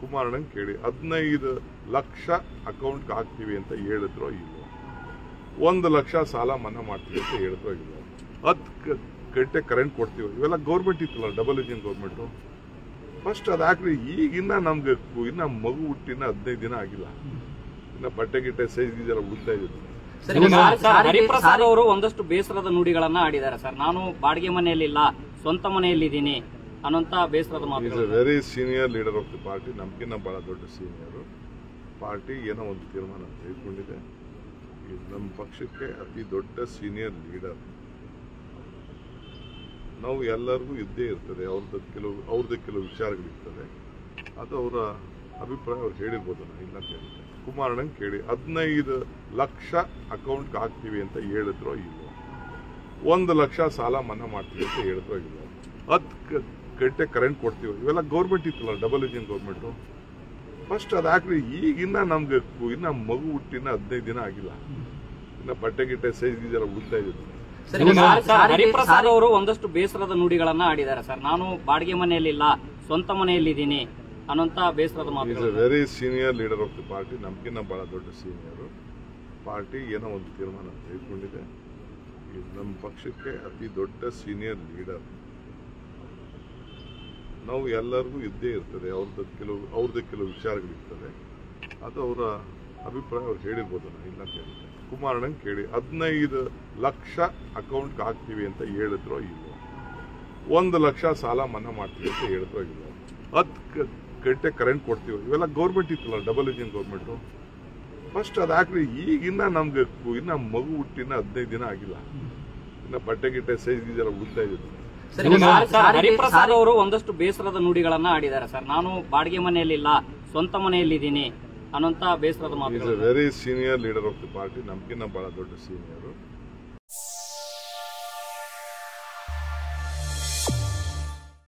ಕುಮಾರಣ್ಣನ್ ಕೇಳಿ ಹದಿನೈದು ಲಕ್ಷ ಅಕೌಂಟ್ಗೆ ಹಾಕ್ತೀವಿ ಅಂತ ಹೇಳಿದ್ರೋ ಇಲ್ಲ ಒಂದು ಲಕ್ಷ ಸಾಲ ಮನ್ನಾ ಮಾಡ್ತೀವಿ ಅಂತ ಹೇಳಿದ್ರೋ ಇಲ್ಲ ಹತ್ತು ಗಂಟೆ ಕರೆಂಟ್ ಕೊಡ್ತೀವಿ. ಇವೆಲ್ಲ ಗೌರ್ಮೆಂಟ್ ಇತ್ತಲ್ಲ ಡಬಲ್ ಇಂಜಿನ್ ಗೌರ್ಮೆಂಟು ಫಸ್ಟ್ ಅದು ಹಾಕ್ರಿ ಈಗಿನ್ನ ನಮ್ಗೆ ಇನ್ನ ಮಗು ಹುಟ್ಟಿನ ಹದಿನೈದು ದಿನ ಆಗಿಲ್ಲ. ಇನ್ನ ಬಟ್ಟೆ ಗಿಟ್ಟೆ ಸೈಜ್ ಗೀಜೆಲ್ಲ ಉಡ್ತಾ ಇದ್ರು ಹರಿಪ್ರಸಾದ್ ಅವರು ಒಂದಷ್ಟು ಬೇಸರದ ನುಡಿಗಳನ್ನ ಆಡಿದ್ದಾರೆ ಸರ್. ನಾನು ಬಾಡಿಗೆ ಮನೆಯಲ್ಲಿಲ್ಲ ಸ್ವಂತ ಮನೆಯಲ್ಲಿದ್ದೀನಿ. ಅನ್ನೋಂತ ಬೇಸರದ ಮಾತು very senior leader of the party ನಮ್ಗಿನ್ನ ಬಹಳ ದೊಡ್ಡ ಸೀನಿಯರು ಪಾರ್ಟಿ ಏನೋ ಒಂದು ತೀರ್ಮಾನ ತೆಗೆದುಕೊಂಡಿದೆ ಇದು ನಮ್ಮ ಪಕ್ಷಕ್ಕೆ ಅತಿ ದೊಡ್ಡ ಸೀನಿಯರ್ ಲೀಡರ್ ನಾವು ಎಲ್ಲರಿಗೂ ಇದ್ದೇ ಇರ್ತದೆ. ಅವ್ರದ್ದು ಕೆಲವು ಅವ್ರದ್ದು ಕೆಲವು ವಿಚಾರಗಳಿರ್ತದೆ ಅದು ಅವರ ಅಭಿಪ್ರಾಯ ಅವ್ರು ಹೇಳಿರ್ಬೋದು ನಾನು ಇಲ್ಲ ಕೇಳಿದ್ದೆ ಕುಮಾರಣ್ಣ ಕೇಳಿ ಹದಿನೈದು ಲಕ್ಷ ಅಕೌಂಟ್ಗೆ ಹಾಕ್ತೀವಿ ಅಂತ ಹೇಳಿದ್ರೋ ಇಲ್ವೋ? ಒಂದು ಲಕ್ಷ ಸಾಲ ಮನ್ನಾ ಮಾಡ್ತೀವಿ ಅಂತ ಹೇಳಿದ್ರೋ ಇಲ್ವೋ? ಹತ್ತು ಗಂಟೆ ಕರೆಂಟ್ ಕೊಡ್ತೀವಿ. ಇವೆಲ್ಲ ಗೌರ್ಮೆಂಟ್ ಇತ್ತಲ್ಲ ಡಬಲ್ ಇಂಜಿನ್ ಗೌರ್ಮೆಂಟು ಫಸ್ಟ್ ಅದು ಹಾಕ್ರಿ ಈಗಿನ್ನ ನಮ್ಗೆ ಇನ್ನ ಮಗು ಹುಟ್ಟಿನ ಹದಿನೈದು ದಿನ ಆಗಿಲ್ಲ. ಇನ್ನ ಬಟ್ಟೆ ಗಿಟ್ಟೆ ಸೈಜ್ ಗೀಜೆಲ್ಲ ಉಳ್ತಾ ಸಾರಿಗೆ- ಹರಿಪ್ರಸಾದ್ ಅವರು ಒಂದಷ್ಟು ಬೇಸರದ ನುಡಿಗಳನ್ನ ಆಡಿದ್ದಾರೆ. ಸರ್ ನಾನು ಬಾಡಿಗೆ ಮನೆಯಲ್ಲಿಲ್ಲ ಸ್ವಂತ ಮನೆಯಲ್ಲಿದ್ದೀನಿ ಅನ್ನೋಂತ ಬೇಸರದ ಮಾತು very senior leader of the party ನಮ್ಗಿನ್ನ ಬಹಳ ದೊಡ್ಡ ಸೀನಿಯರು ಪಾರ್ಟಿ ಏನೋ ಒಂದು ತೀರ್ಮಾನ ತೆಗೆದುಕೊಂಡಿದೆ. ಇದು ನಮ್ಮ ಪಕ್ಷಕ್ಕೆ ಅತಿ ದೊಡ್ಡ ಸೀನಿಯರ್ ಲೀಡರ್ ನಾವು ಎಲ್ಲರಿಗೂ ಇದ್ದೇ ಇರ್ತದೆ, ಅವ್ರದ್ದು ಕೆಲವು ಅವ್ರದ್ದು ಕೆಲವು ವಿಚಾರಗಳಿರ್ತದೆ ಅದು ಅವರ ಅಭಿಪ್ರಾಯ, ಅವ್ರು ಹೇಳಿರ್ಬೋದು ನಾನು ಇಲ್ಲ ಕೇಳಿದ್ದೆ ಕುಮಾರಣ್ಣ ಕೇಳಿ, ಹದಿನೈದು ಲಕ್ಷ ಅಕೌಂಟ್ಗೆ ಹಾಕ್ತೀವಿ ಅಂತ ಹೇಳಿದ್ರೋ ಇಲ್ವೋ? ಒಂದು ಲಕ್ಷ ಸಾಲ ಮನ್ನಾ ಮಾಡ್ತೀವಿ ಅಂತ ಹೇಳಿದ್ರೋ ಇಲ್ವೋ? ಹತ್ತು ಗಂಟೆ ಕರೆಂಟ್ ಕೊಡ್ತೀವಿ. ಇವೆಲ್ಲ ಗೌರ್ಮೆಂಟ್ ಇತ್ತಲ್ಲ ಡಬಲ್ ಇಂಜಿನ್ ಗೌರ್ಮೆಂಟು ಫಸ್ಟ್ ಅದು ಹಾಕ್ರಿ, ಈಗಿನ್ನ ನಮ್ಗೆ ಇನ್ನ ಮಗು ಹುಟ್ಟಿನ ಹದಿನೈದು ದಿನ ಆಗಿಲ್ಲ. ಇನ್ನ ಬಟ್ಟೆ ಗಿಟ್ಟೆ ಸೈಜ್ ಗೀಜೆಲ್ಲ ಉಳ್ತಾ ಹರಿಪ್ರಸಾದ್ ಅವರು ಒಂದಷ್ಟು ಬೇಸರದ ನುಡಿಗಳನ್ನ ಆಡಿದ್ದಾರೆ ಸರ್. ನಾನು ಬಾಡಿಗೆ ಮನೆಯಲ್ಲಿಲ್ಲ ಸ್ವಂತ ಮನೆಯಲ್ಲಿದ್ದೀನಿ ಅನ್ನೋಂತ ಬೇಸರದ ಮಾತು very senior leader of the party ನಮ್ಗಿನ್ನ ಬಹಳ ದೊಡ್ಡ ಸೀನಿಯರು